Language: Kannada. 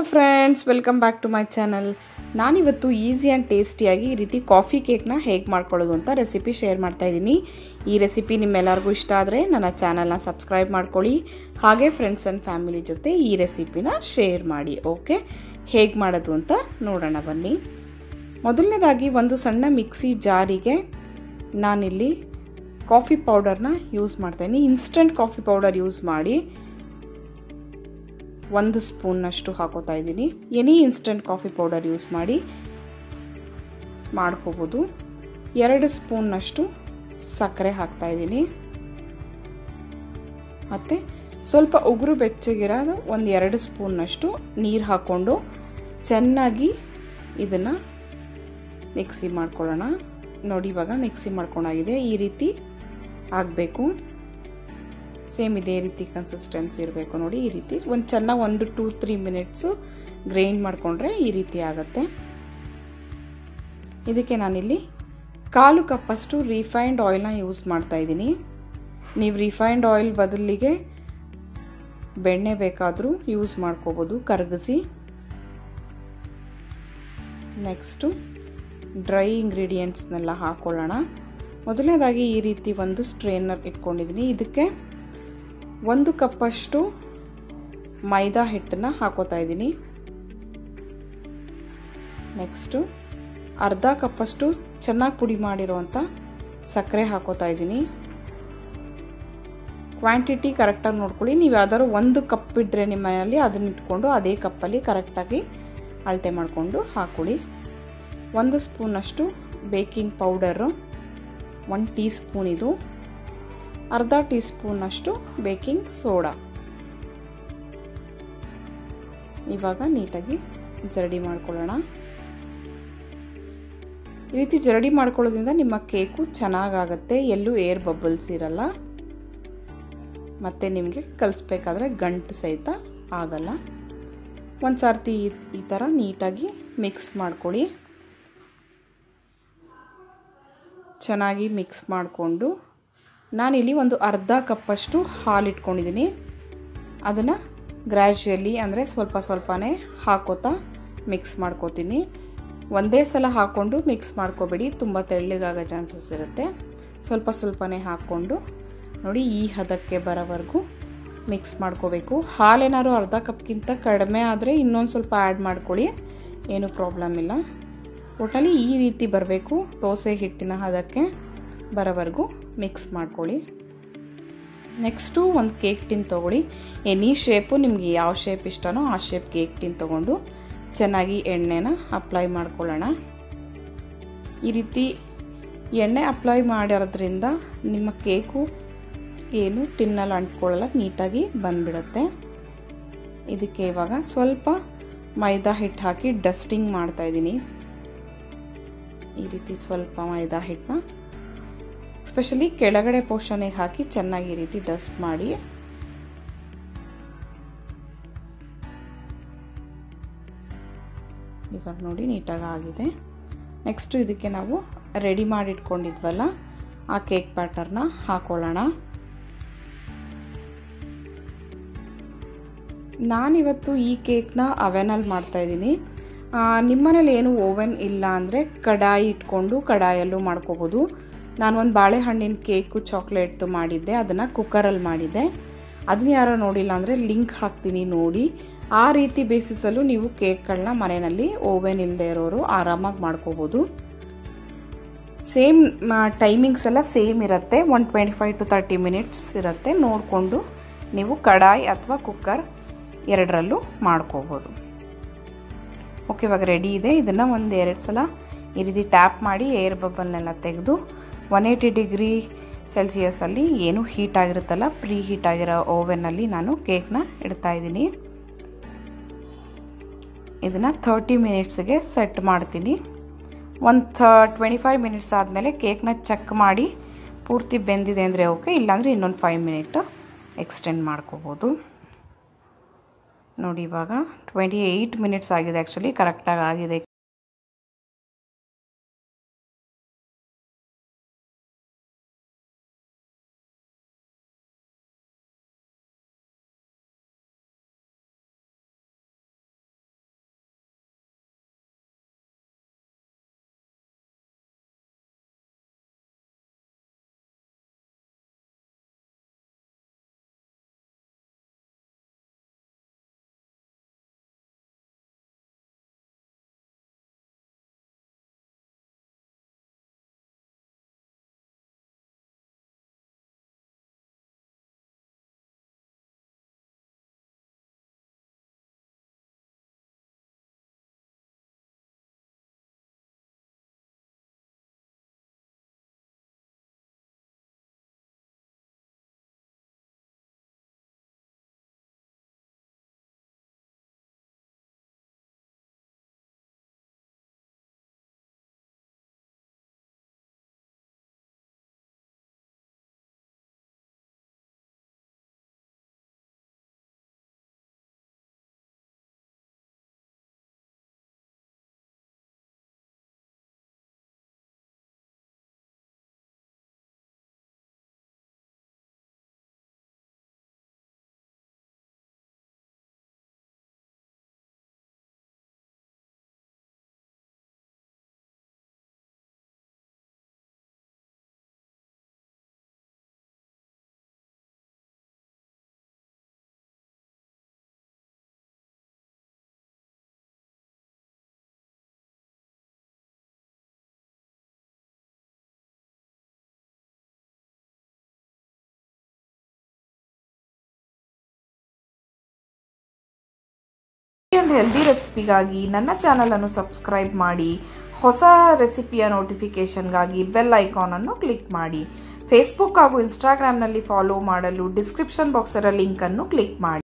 Hello friends welcome back to my channel ನಾನಿವತ್ತು ಈಸಿ ಆ್ಯಂಡ್ ಟೇಸ್ಟಿಯಾಗಿ ಈ ರೀತಿ ಕಾಫಿ ಕೇಕ್ನ ಹೇಗೆ ಮಾಡ್ಕೊಳ್ಳೋದು ಅಂತ ರೆಸಿಪಿ ಶೇರ್ ಮಾಡ್ತಾ ಇದ್ದೀನಿ. ಈ ರೆಸಿಪಿ ನಿಮ್ಮೆಲ್ಲರಿಗೂ ಇಷ್ಟ ಆದರೆ ನನ್ನ ಚಾನಲ್ನ ಸಬ್ಸ್ಕ್ರೈಬ್ ಮಾಡ್ಕೊಳ್ಳಿ. ಹಾಗೆ ಫ್ರೆಂಡ್ಸ್ ಆ್ಯಂಡ್ ಫ್ಯಾಮಿಲಿ ಜೊತೆ ಈ ರೆಸಿಪಿನ ಶೇರ್ ಮಾಡಿ ಓಕೆ ಹೇಗೆ ಮಾಡೋದು ಅಂತ ನೋಡೋಣ, ಬನ್ನಿ. ಮೊದಲನೇದಾಗಿ ಒಂದು ಸಣ್ಣ ಮಿಕ್ಸಿ ಜಾರಿಗೆ ನಾನಿಲ್ಲಿ ಕಾಫಿ ಪೌಡರ್ನ ಯೂಸ್ ಮಾಡ್ತಾಯಿದ್ದೀನಿ ಇನ್ಸ್ಟಂಟ್ ಕಾಫಿ ಪೌಡರ್ ಯೂಸ್ ಮಾಡಿ ಒಂದು ಸ್ಪೂನ್ನಷ್ಟು ಹಾಕೋತಾ ಇದ್ದೀನಿ. Any instant coffee powder use ಮಾಡಿ ಮಾಡ್ಕೋಬೋದು. ಎರಡು ಸ್ಪೂನ್ನಷ್ಟು ಸಕ್ಕರೆ ಹಾಕ್ತಾ ಇದ್ದೀನಿ. ಮತ್ತು ಸ್ವಲ್ಪ ಉಗುರು ಬೆಚ್ಚಗಿರೋದು ಒಂದು ಎರಡು ಸ್ಪೂನ್ನಷ್ಟು ನೀರು ಹಾಕ್ಕೊಂಡು ಚೆನ್ನಾಗಿ ಇದನ್ನು ಮಿಕ್ಸಿ ಮಾಡ್ಕೊಳ್ಳೋಣ. ನೋಡಿ ಇವಾಗ ಮಿಕ್ಸಿ ಮಾಡ್ಕೊಂಡಾಗಿದೆ ಈ ರೀತಿ ಆಗಬೇಕು. ಸೇಮ್ ಇದೇ ರೀತಿ ಕನ್ಸಿಸ್ಟೆನ್ಸಿ ಇರಬೇಕು ನೋಡಿ ಈ ರೀತಿ. ಒಂದು ಚೆನ್ನಾಗಿ ಒಂದು ಟೂ ತ್ರೀ ಮಿನಿಟ್ಸು ಗ್ರೈಂಡ್ ಮಾಡಿಕೊಂಡ್ರೆ ಈ ರೀತಿ ಆಗುತ್ತೆ. ಇದಕ್ಕೆ ನಾನಿಲ್ಲಿ ಕಾಲು ಕಪ್ಪಷ್ಟು ರಿಫೈನ್ಡ್ ಆಯಿಲ್ನ ಯೂಸ್ ಮಾಡ್ತಾ ಇದ್ದೀನಿ. ನೀವು ರಿಫೈನ್ಡ್ ಆಯಿಲ್ ಬದಲಿಗೆ ಬೆಣ್ಣೆ ಬೇಕಾದರೂ ಯೂಸ್ ಮಾಡ್ಕೋಬೋದು, ಕರಗಿಸಿ. ನೆಕ್ಸ್ಟು ಡ್ರೈ ಇಂಗ್ರೀಡಿಯೆಂಟ್ಸ್ನೆಲ್ಲ ಹಾಕ್ಕೊಳ್ಳೋಣ ಮೊದಲನೇದಾಗಿ ಈ ರೀತಿ ಒಂದು ಸ್ಟ್ರೈನರ್ ಇಟ್ಕೊಂಡಿದ್ದೀನಿ. ಇದಕ್ಕೆ ಒಂದು ಕಪ್ಪಷ್ಟು ಮೈದಾ ಹಿಟ್ಟನ್ನು ಹಾಕೋತಾ ಇದ್ದೀನಿ. ನೆಕ್ಸ್ಟು ಅರ್ಧ ಕಪ್ಪಷ್ಟು ಚೆನ್ನಾಗಿ ಪುಡಿ ಮಾಡಿರುವಂಥ ಸಕ್ಕರೆ ಹಾಕೋತಾ ಇದ್ದೀನಿ. ಕ್ವಾಂಟಿಟಿ ಕರೆಕ್ಟಾಗಿ ನೋಡ್ಕೊಳ್ಳಿ. ನೀವು ಯಾವ್ದಾದ್ರು ಒಂದು ಕಪ್ ಇದ್ದರೆ ನಿಮ್ಮ ಮನೆಯಲ್ಲಿ ಅದನ್ನ ಇಟ್ಕೊಂಡು ಅದೇ ಕಪ್ಪಲ್ಲಿ ಕರೆಕ್ಟಾಗಿ ಅಳತೆ ಮಾಡಿಕೊಂಡು ಹಾಕೊಳ್ಳಿ. ಒಂದು ಸ್ಪೂನಷ್ಟು baking powder one teaspoon ಇದು. ಅರ್ಧ ಟೀ ಸ್ಪೂನಷ್ಟು ಬೇಕಿಂಗ್ ಸೋಡಾ. ಇವಾಗ ನೀಟಾಗಿ ಜರಡಿ ಮಾಡ್ಕೊಳ್ಳೋಣ. ಈ ರೀತಿ ಜರಡಿ ಮಾಡ್ಕೊಳ್ಳೋದ್ರಿಂದ ನಿಮ್ಮ ಕೇಕು ಚೆನ್ನಾಗಾಗತ್ತೆ, ಎಲ್ಲೂ ಏರ್ ಬಬಲ್ಸ್ ಇರಲ್ಲ. ಮತ್ತು ನಿಮಗೆ ಕಲಿಸ್ಬೇಕಾದ್ರೆ ಗಂಟು ಸಹಿತ ಆಗಲ್ಲ. ಒಂದು ಸರ್ತಿ ಈ ಥರ ನೀಟಾಗಿ ಮಿಕ್ಸ್ ಮಾಡ್ಕೊಳ್ಳಿ. ಚೆನ್ನಾಗಿ ಮಿಕ್ಸ್ ಮಾಡಿಕೊಂಡು ನಾನಿಲ್ಲಿ ಒಂದು ಅರ್ಧ ಕಪ್ಪಷ್ಟು ಹಾಲು ಇಟ್ಕೊಂಡಿದ್ದೀನಿ ಅದನ್ನು ಗ್ರ್ಯಾಜುಯಲಿ ಅಂದರೆ ಸ್ವಲ್ಪ ಸ್ವಲ್ಪನೇ ಹಾಕೋತಾ ಮಿಕ್ಸ್ ಮಾಡ್ಕೋತೀನಿ. ಒಂದೇ ಸಲ ಹಾಕ್ಕೊಂಡು ಮಿಕ್ಸ್ ಮಾಡ್ಕೋಬೇಡಿ, ತುಂಬ ತೆಳ್ಳಗಾಗೋ ಚಾನ್ಸಸ್ ಇರುತ್ತೆ. ಸ್ವಲ್ಪ ಸ್ವಲ್ಪನೇ ಹಾಕ್ಕೊಂಡು ನೋಡಿ ಈ ಹದಕ್ಕೆ ಬರೋವರೆಗೂ ಮಿಕ್ಸ್ ಮಾಡ್ಕೋಬೇಕು. ಹಾಲೇನಾದ್ರು ಅರ್ಧ ಕಪ್ಗಿಂತ ಕಡಿಮೆ ಆದರೆ ಇನ್ನೊಂದು ಸ್ವಲ್ಪ ಆ್ಯಡ್ ಮಾಡ್ಕೊಳ್ಳಿ, ಏನೂ ಪ್ರಾಬ್ಲಮ್ ಇಲ್ಲ. ಒಟ್ಟಲ್ಲಿ ಈ ರೀತಿ ಬರಬೇಕು, ದೋಸೆ ಹಿಟ್ಟಿನ ಹದಕ್ಕೆ ಬರೋವರೆಗೂ. ಮಿಕ್ಸ್ ಮಾಡ್ಕೊಳ್ಳಿ. ನೆಕ್ಸ್ಟು ಒಂದು ಕೇಕ್ ಟಿನ್ ತೊಗೊಳ್ಳಿ. ಎನಿ ಶೇಪು ನಿಮಗೆ ಯಾವ ಶೇಪ್ ಇಷ್ಟನೋ ಆ ಶೇಪ್ ಕೇಕ್ ಟಿನ್ ತೊಗೊಂಡು ಚೆನ್ನಾಗಿ ಎಣ್ಣೆನ ಅಪ್ಲೈ ಮಾಡ್ಕೊಳ್ಳೋಣ. ಈ ರೀತಿ ಎಣ್ಣೆ ಅಪ್ಲೈ ಮಾಡಿರೋದ್ರಿಂದ ನಿಮ್ಮ ಕೇಕು ಏನು ಟಿನ್ನಲ್ಲಿ ಅಂಟ್ಕೊಳ್ಳಲ್ಲ, ನೀಟಾಗಿ ಬಂದ್ಬಿಡುತ್ತೆ. ಇದಕ್ಕೆ ಇವಾಗ ಸ್ವಲ್ಪ ಮೈದಾ ಹಿಟ್ಟು ಹಾಕಿ ಡಸ್ಟಿಂಗ್ ಮಾಡ್ತಾಯಿದ್ದೀನಿ ಈ ರೀತಿ ಸ್ವಲ್ಪ ಮೈದಾ ಹಿಟ್ಟನ್ನ ಸ್ಪೆಷಲಿ ಕೆಳಗಡೆ ಪೋರ್ಷನಿಗೆ ಹಾಕಿ ಚೆನ್ನಾಗಿ ರೀತಿ ಡಸ್ಟ್ ಮಾಡಿ. ಇವಾಗ ನೋಡಿ ನೀಟಾಗಿ ಆಗಿದೆ. ನೆಕ್ಸ್ಟು ಇದಕ್ಕೆ ನಾವು ರೆಡಿ ಮಾಡಿ ಇಟ್ಕೊಂಡಿದ್ವಲ್ಲ, ಆ ಕೇಕ್ ಬ್ಯಾಟರ್ನ ಹಾಕೊಳ್ಳೋಣ. ನಾನಿವತ್ತು ಈ ಕೇಕ್ನ ಅವೆನಲ್ಲಿ ಮಾಡ್ತಾಯಿದ್ದೀನಿ ನಿಮ್ಮನೇಲಿ ಏನು ಓವೆನ್ ಇಲ್ಲ ಅಂದರೆ ಕಡಾಯಿ ಇಟ್ಕೊಂಡು ಕಡಾಯಲ್ಲೂ ಮಾಡ್ಕೋಬೋದು. ನಾನು ಒಂದು ಬಾಳೆಹಣ್ಣಿನ ಕೇಕು ಚಾಕ್ಲೇಟ್ದು ಮಾಡಿದ್ದೆ, ಅದನ್ನು ಕುಕ್ಕರಲ್ಲಿ ಮಾಡಿದ್ದೆ. ಅದನ್ನ ಯಾರೋ ನೋಡಿಲ್ಲ ಅಂದರೆ ಲಿಂಕ್ ಹಾಕ್ತೀನಿ ನೋಡಿ. ಆ ರೀತಿ ಬೇಯಿಸಲು ನೀವು ಕೇಕ್ಗಳನ್ನ ಮನೆಯಲ್ಲಿ ಓವೆನ್ ಇಲ್ಲದೆ ಇರೋರು ಆರಾಮಾಗಿ ಮಾಡ್ಕೋಬೋದು. ಸೇಮ್ ಟೈಮಿಂಗ್ಸ್ ಎಲ್ಲ ಸೇಮ್ ಇರುತ್ತೆ. One twenty five to thirty minutes ಇರುತ್ತೆ. ನೋಡಿಕೊಂಡು ನೀವು ಕಡಾಯಿ ಅಥವಾ ಕುಕ್ಕರ್ ಎರಡರಲ್ಲೂ ಮಾಡ್ಕೋಬೋದು. ಓಕೆ, ಇವಾಗ ರೆಡಿ ಇದೆ. ಇದನ್ನು ಒಂದು ಎರಡು ಸಲ ಈ ರೀತಿ ಟ್ಯಾಪ್ ಮಾಡಿ ಏರ್ ಬಬಲ್ನೆಲ್ಲ ತೆಗೆದು ಒನ್ ಏಯ್ಟಿ ಡಿಗ್ರಿ ಸೆಲ್ಸಿಯಸಲ್ಲಿ ಏನು ಹೀಟ್ ಆಗಿರುತ್ತಲ್ಲ ಪ್ರೀ ಹೀಟ್ ಆಗಿರೋ ಓವೆನ್ನಲ್ಲಿ ನಾನು ಕೇಕ್ನ ಇಡ್ತಾ ಇದ್ದೀನಿ. ಇದನ್ನು ಥರ್ಟಿ ಮಿನಿಟ್ಸ್ಗೆ ಸೆಟ್ ಮಾಡ್ತೀನಿ. ಒಂದು ಥ ಟ್ವೆಂಟಿ ಫೈವ್ ಮಿನಿಟ್ಸ್ ಆದಮೇಲೆ ಕೇಕ್ನ ಚೆಕ್ ಮಾಡಿ ಪೂರ್ತಿ ಬೆಂದಿದೆ ಅಂದರೆ ಓಕೆ ಇಲ್ಲಾಂದರೆ ಇನ್ನೊಂದು ಫೈವ್ ಮಿನಿಟ್ ಎಕ್ಸ್ಟೆಂಡ್ ಮಾಡ್ಕೋಬೋದು. ನೋಡಿ ಇವಾಗ ಟ್ವೆಂಟಿ ಏಯ್ಟ್ ಮಿನಿಟ್ಸ್ ಆಗಿದೆ ಆ್ಯಕ್ಚುಲಿ ಕರೆಕ್ಟಾಗಿ ಆಗಿದೆ. ಆ್ಯಂಡ್ ಹೆಲ್ದಿ ರೆಸಿಪಿಗಾಗಿ ನನ್ನ ಚಾನಲನ್ನು ಸಬ್ಸ್ಕ್ರೈಬ್ ಮಾಡಿ, ಹೊಸ ರೆಸಿಪಿಯ ನೋಟಿಫಿಕೇಷನ್ಗಾಗಿ ಬೆಲ್ ಐಕಾನನ್ನು ಕ್ಲಿಕ್ ಮಾಡಿ. ಫೇಸ್ಬುಕ್ ಹಾಗೂ ಇನ್ಸ್ಟಾಗ್ರಾಮ್ನಲ್ಲಿ ಫಾಲೋ ಮಾಡಲು ಡಿಸ್ಕ್ರಿಪ್ಷನ್ ಬಾಕ್ಸರ ಲಿಂಕನ್ನು ಕ್ಲಿಕ್ ಮಾಡಿ.